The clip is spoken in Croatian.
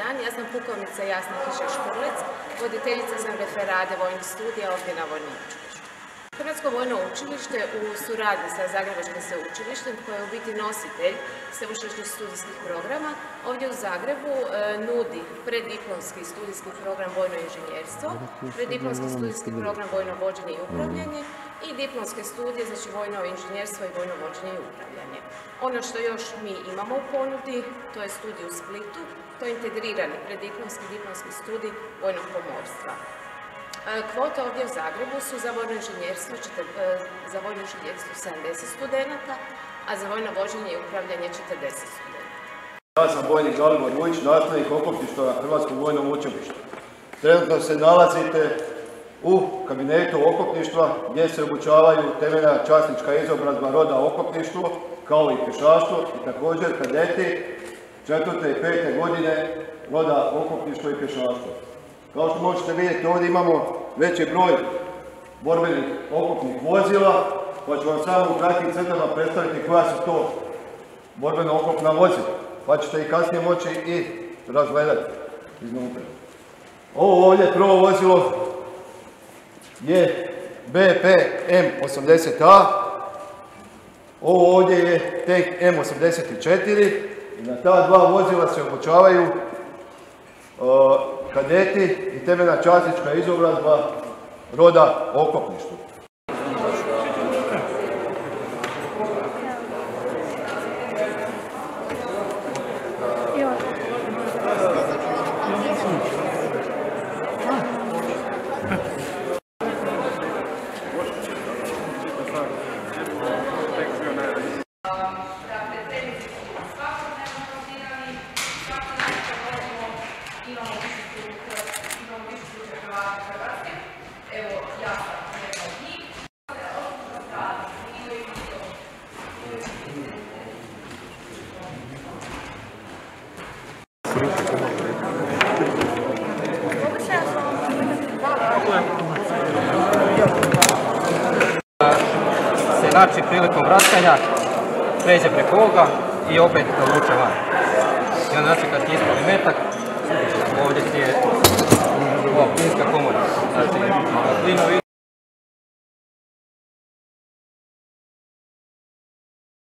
dan. Ja sam pukovnica Jasna Kiša Škurlec, voditeljica sam referade vojnih studija ovdje na Vojnom učilištu. Hrvatsko vojno učilište u suradnji sa Zagrebačkim sveučilištem koje je u biti nositelj sveučilišnih studijskih programa ovdje u Zagrebu e, nudi preddiplomski studijski program vojno inženjerstvo, preddiplomski studijski program vojno vođenje i upravljanje i diplomske studije, znači vojno inženjerstvo i vojno vođenje i upravljanje. Ono što još mi imamo u ponudi, to je studij u Splitu, to je integrirani preddiplomski diplomski studij vojnog pomorstva. E, Kvote ovdje u Zagrebu su za vojno inženjerstvo, e, za vojno inženjerstvo 70 studenata, a za vojno vođenje i upravljanje 40 studenata. Ja sam bojnik Galibor Vujić, nastavnik okopništva Hrvatskog vojnog učilišta. Trenutno se nalazite u kabinetu okopništva gdje se obučavaju temeljna časnička izobrazba roda okopništvo kao i pješaštvo i također kadeti četvrte i pete godine roda okopništvo i pješaštvo. Kao što možete vidjeti ovdje imamo veći broj borbenih okopnih vozila, pa ću vam samo u kratkim crtama predstaviti koja su to borbeno okopna vozila, pa ćete ih kasnije moći i razgledati iznutra. Ovo ovdje prvo vozilo je BPM 80A, ovo ovdje je Tank M84 i na ta dva vozila se obučavaju kadeti i temeljna časnička izobrazba roda okopništvu. se znači prilikom vraćanja pređe preko ovoga i opet luče van. I onda znači kad ti ispali metak, ovdje ti je ova plinska komora. Znači, plinovi